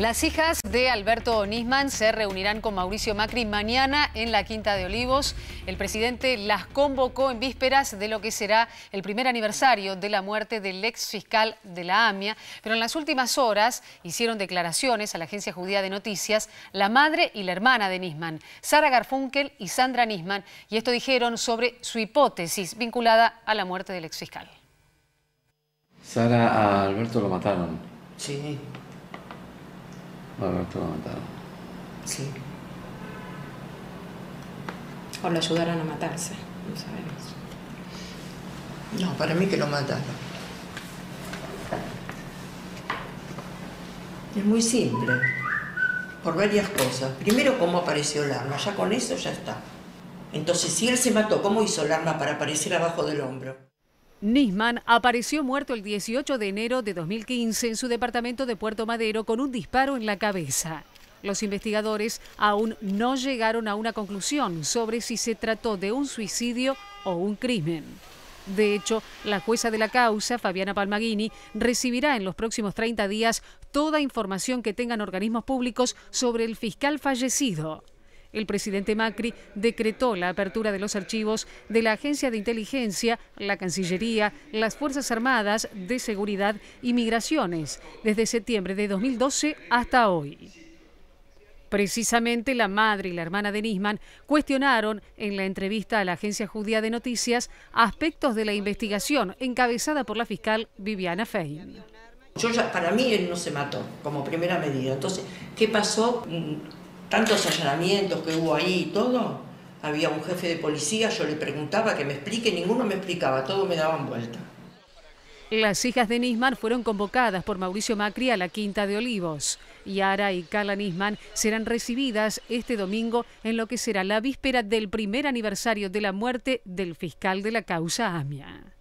Las hijas de Alberto Nisman se reunirán con Mauricio Macri mañana en la Quinta de Olivos. El presidente las convocó en vísperas de lo que será el primer aniversario de la muerte del ex fiscal de la AMIA, pero en las últimas horas hicieron declaraciones a la agencia judía de noticias la madre y la hermana de Nisman, Sara Garfunkel y Sandra Nisman, y esto dijeron sobre su hipótesis vinculada a la muerte del ex fiscal. Sara, a Alberto lo mataron. Sí. Alberto lo mataron. Sí. O lo ayudaron a matarse, no sabemos. No, para mí que lo mataron. Es muy simple, por varias cosas. Primero, cómo apareció el arma, ya con eso ya está. Entonces, si él se mató, ¿cómo hizo el arma para aparecer abajo del hombro? Nisman apareció muerto el 18 de enero de 2015 en su departamento de Puerto Madero con un disparo en la cabeza. Los investigadores aún no llegaron a una conclusión sobre si se trató de un suicidio o un crimen. De hecho, la jueza de la causa, Fabiana Palmaghini, recibirá en los próximos 30 días toda información que tengan organismos públicos sobre el fiscal fallecido. El presidente Macri decretó la apertura de los archivos de la Agencia de Inteligencia, la Cancillería, las Fuerzas Armadas, de Seguridad y Migraciones, desde septiembre de 2012 hasta hoy. Precisamente la madre y la hermana de Nisman cuestionaron en la entrevista a la agencia judía de noticias aspectos de la investigación encabezada por la fiscal Viviana Fein. Para mí él no se mató como primera medida. Entonces, ¿qué pasó? Tantos allanamientos que hubo ahí y todo, había un jefe de policía, yo le preguntaba que me explique, ninguno me explicaba, todo me daban vuelta. Las hijas de Nisman fueron convocadas por Mauricio Macri a la Quinta de Olivos. Yara y Carla Nisman serán recibidas este domingo en lo que será la víspera del primer aniversario de la muerte del fiscal de la causa AMIA.